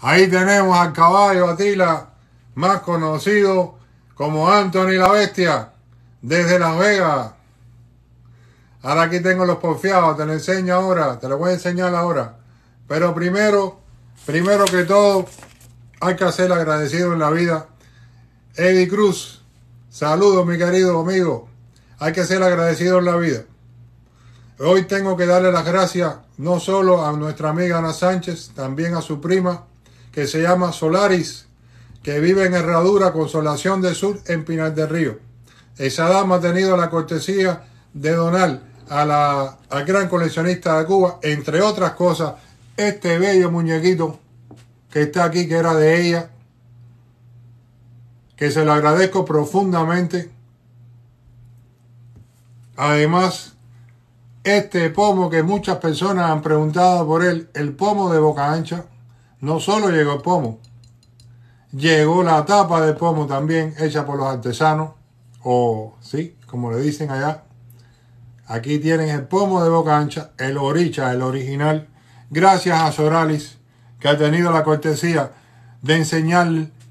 Ahí tenemos al caballo Atila, más conocido como Anthony la Bestia, desde Las Vegas. Ahora aquí tengo los porfiados, te lo enseño ahora, te lo voy a enseñar ahora. Pero primero, primero que todo, hay que ser agradecido en la vida. Eddie Cruz, saludos mi querido amigo. Hay que ser agradecido en la vida. Hoy tengo que darle las gracias no solo a nuestra amiga Ana Sánchez, también a su prima, que se llama Solaris, que vive en Herradura, Consolación del Sur, en Pinar del Río. Esa dama ha tenido la cortesía de donar a la, al gran coleccionista de Cuba, entre otras cosas, este bello muñequito que está aquí, que era de ella, que se lo agradezco profundamente. Además, este pomo que muchas personas han preguntado por él, el pomo de boca ancha, no solo llegó el pomo, llegó la tapa de pomo también hecha por los artesanos, o sí, como le dicen allá. Aquí tienen el pomo de boca ancha, el oricha, el original, gracias a Soralis, que ha tenido la cortesía de enseñar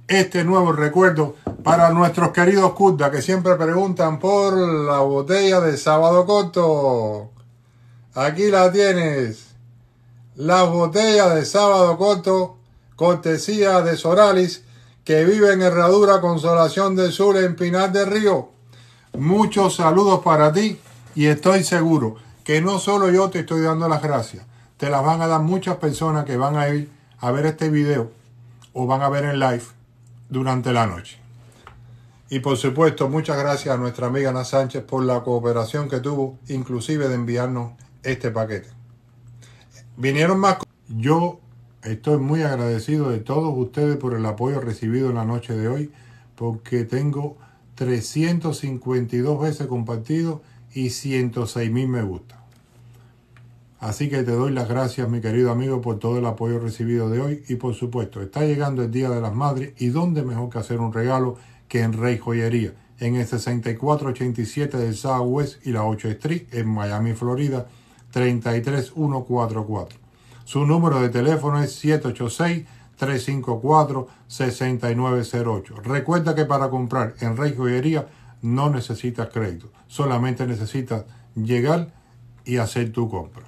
este nuevo recuerdo para nuestros queridos kurdas que siempre preguntan por la botella de sábado corto. Aquí la tienes. La botella de sábado corto, cortesía de Soralis, que vive en Herradura Consolación del Sur en Pinar del Río. Muchos saludos para ti y estoy seguro que no solo yo te estoy dando las gracias, te las van a dar muchas personas que van a ir a ver este video o van a ver en live durante la noche. Y por supuesto, muchas gracias a nuestra amiga Ana Sánchez por la cooperación que tuvo, inclusive de enviarnos este paquete. Vinieron más. Yo estoy muy agradecido de todos ustedes por el apoyo recibido en la noche de hoy, porque tengo 352 veces compartido y 106 mil me gusta. Así que te doy las gracias, mi querido amigo, por todo el apoyo recibido de hoy. Y por supuesto, está llegando el Día de las Madres y dónde mejor que hacer un regalo que en Rey Joyería, en el 6487 del Southwest y la 8 Street en Miami, Florida 33144. Su número de teléfono es 786-354-6908. Recuerda que para comprar en Rey Joyería no necesitas crédito, solamente necesitas llegar y hacer tu compra.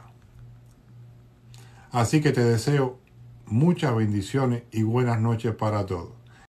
Así que te deseo muchas bendiciones y buenas noches para todos.